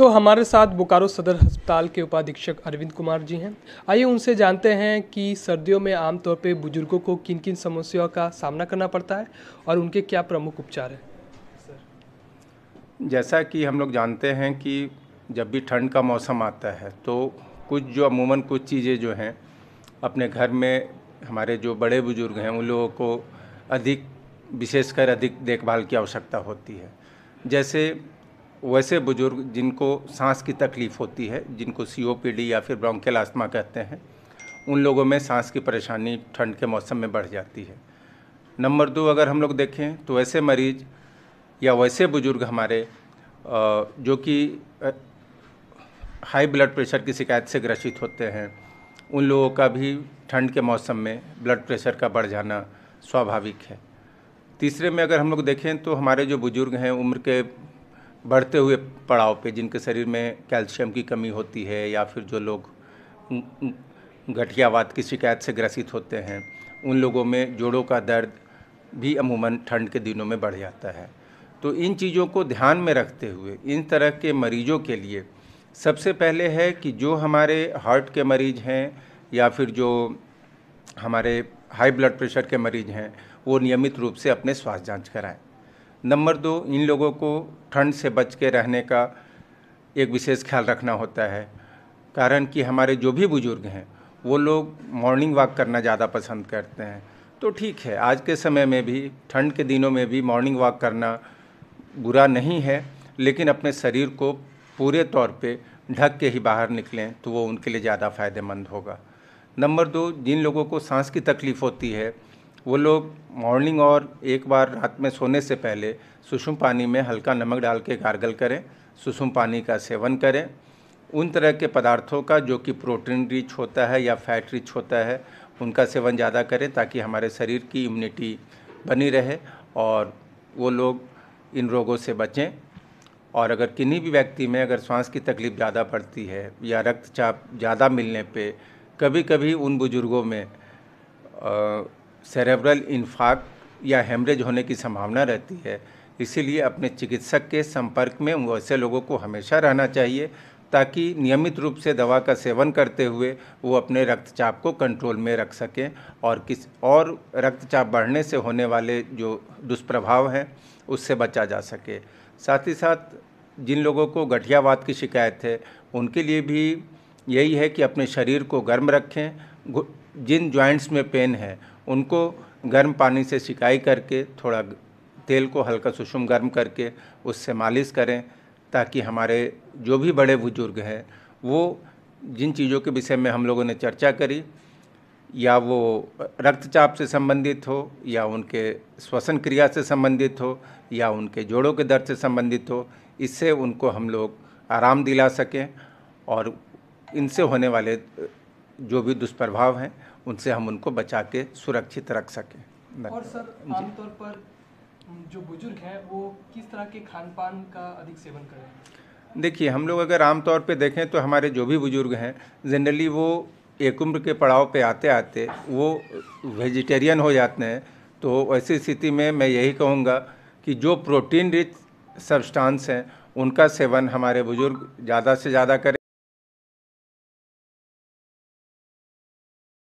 तो हमारे साथ बोकारो सदर अस्पताल के उपाधीक्षक अरविंद कुमार जी हैं। आइए उनसे जानते हैं कि सर्दियों में आमतौर पर बुज़ुर्गों को किन किन समस्याओं का सामना करना पड़ता है और उनके क्या प्रमुख उपचार हैं? जैसा कि हम लोग जानते हैं कि जब भी ठंड का मौसम आता है तो कुछ जो अमूमन कुछ चीज़ें जो हैं, अपने घर में हमारे जो बड़े बुज़ुर्ग हैं, उन लोगों को अधिक, विशेषकर अधिक देखभाल की आवश्यकता होती है। जैसे वैसे बुज़ुर्ग जिनको सांस की तकलीफ़ होती है, जिनको सीओपीडी या फिर ब्रोंकियल आस्थमा कहते हैं, उन लोगों में सांस की परेशानी ठंड के मौसम में बढ़ जाती है। नंबर दो, अगर हम लोग देखें तो ऐसे मरीज़ या वैसे बुज़ुर्ग हमारे जो कि हाई ब्लड प्रेशर की शिकायत से ग्रसित होते हैं, उन लोगों का भी ठंड के मौसम में ब्लड प्रेशर का बढ़ जाना स्वाभाविक है। तीसरे में अगर हम लोग देखें तो हमारे जो बुज़ुर्ग हैं, उम्र के बढ़ते हुए पड़ाव पे जिनके शरीर में कैल्शियम की कमी होती है या फिर जो लोग गठियावाद की शिकायत से ग्रसित होते हैं, उन लोगों में जोड़ों का दर्द भी अमूमन ठंड के दिनों में बढ़ जाता है। तो इन चीज़ों को ध्यान में रखते हुए, इन तरह के मरीजों के लिए सबसे पहले है कि जो हमारे हार्ट के मरीज़ हैं या फिर जो हमारे हाई ब्लड प्रेशर के मरीज़ हैं, वो नियमित रूप से अपने स्वास्थ्य जाँच कराएँ। नंबर दो, इन लोगों को ठंड से बच के रहने का एक विशेष ख्याल रखना होता है। कारण कि हमारे जो भी बुज़ुर्ग हैं, वो लोग मॉर्निंग वॉक करना ज़्यादा पसंद करते हैं। तो ठीक है, आज के समय में भी, ठंड के दिनों में भी मॉर्निंग वॉक करना बुरा नहीं है, लेकिन अपने शरीर को पूरे तौर पे ढक के ही बाहर निकलें तो वो उनके लिए ज़्यादा फ़ायदेमंद होगा। नंबर दो, जिन लोगों को सांस की तकलीफ़ होती है वो लोग मॉर्निंग और एक बार रात में सोने से पहले सुषुम पानी में हल्का नमक डाल के गार्गल करें, सुषुम पानी का सेवन करें। उन तरह के पदार्थों का जो कि प्रोटीन रिच होता है या फैट रिच होता है, उनका सेवन ज़्यादा करें ताकि हमारे शरीर की इम्यूनिटी बनी रहे और वो लोग इन रोगों से बचें। और अगर किन्हीं भी व्यक्ति में अगर श्वास की तकलीफ़ ज़्यादा पड़ती है या रक्तचाप ज़्यादा मिलने पे कभी कभी उन बुज़ुर्गों में सेरेब्रल इन्फाक या हेमरेज होने की संभावना रहती है। इसीलिए अपने चिकित्सक के संपर्क में वैसे लोगों को हमेशा रहना चाहिए, ताकि नियमित रूप से दवा का सेवन करते हुए वो अपने रक्तचाप को कंट्रोल में रख सकें और किस, और रक्तचाप बढ़ने से होने वाले जो दुष्प्रभाव हैं, उससे बचा जा सके। साथ ही साथ, जिन लोगों को गठियावाद की शिकायत है, उनके लिए भी यही है कि अपने शरीर को गर्म रखें। जिन जॉइंट्स में पेन है उनको गर्म पानी से सिकाई करके, थोड़ा तेल को हल्का सुषुम गर्म करके उससे मालिश करें, ताकि हमारे जो भी बड़े बुज़ुर्ग हैं, वो जिन चीज़ों के विषय में हम लोगों ने चर्चा करी, या वो रक्तचाप से संबंधित हो, या उनके श्वसन क्रिया से संबंधित हो, या उनके जोड़ों के दर्द से संबंधित हो, इससे उनको हम लोग आराम दिला सकें, और इनसे होने वाले जो भी दुष्प्रभाव हैं उनसे हम उनको बचा के सुरक्षित रख सकें। और सर आमतौर पर जो बुज़ुर्ग हैं वो किस तरह के खान पान का अधिक सेवन करें देखिए हम लोग अगर आमतौर पे देखें तो हमारे जो भी बुज़ुर्ग हैं जनरली वो एक उम्र के पड़ाव पे आते आते वो वेजिटेरियन हो जाते हैं। तो ऐसी स्थिति में मैं यही कहूँगा कि जो प्रोटीन रिच सब्सटेंस हैं उनका सेवन हमारे बुज़ुर्ग ज़्यादा से ज़्यादा करें।